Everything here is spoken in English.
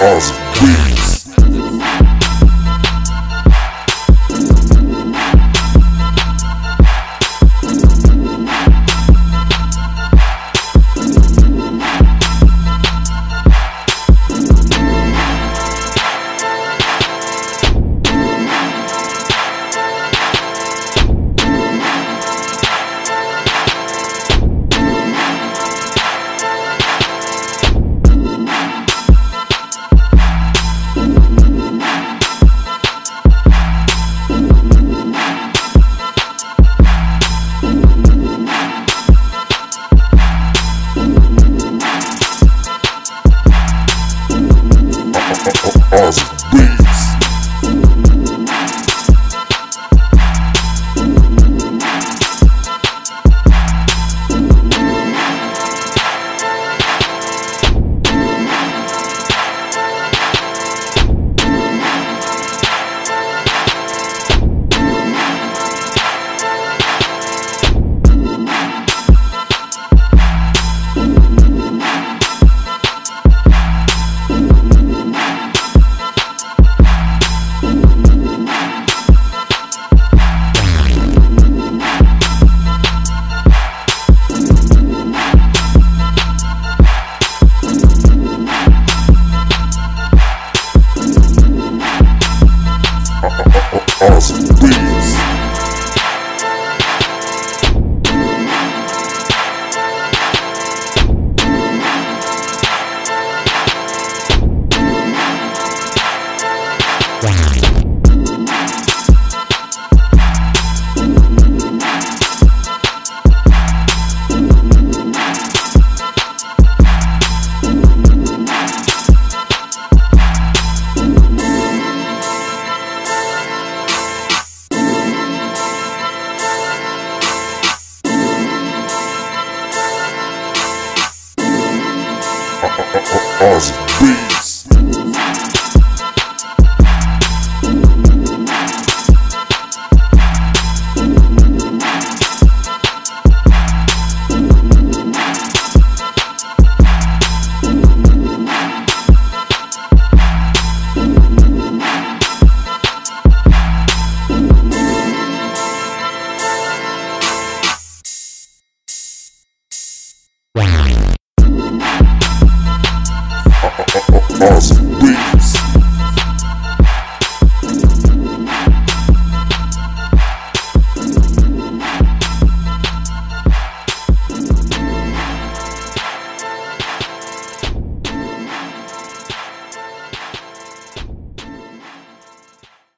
Awesome Awesome beats. Ozzy Beats. awesome beats.